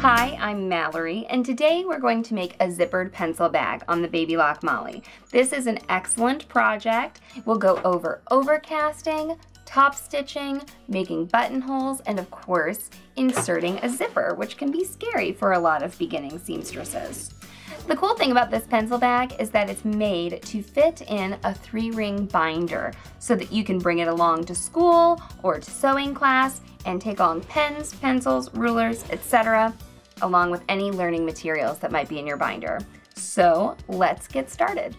Hi, I'm Mallory, and today we're going to make a zippered pencil bag on the Baby Lock Molly. This is an excellent project. We'll go over overcasting, top stitching, making buttonholes, and of course, inserting a zipper, which can be scary for a lot of beginning seamstresses. The cool thing about this pencil bag is that it's made to fit in a three ring binder so that you can bring it along to school or to sewing class and take along pens, pencils, rulers, etc. along with any learning materials that might be in your binder. So let's get started.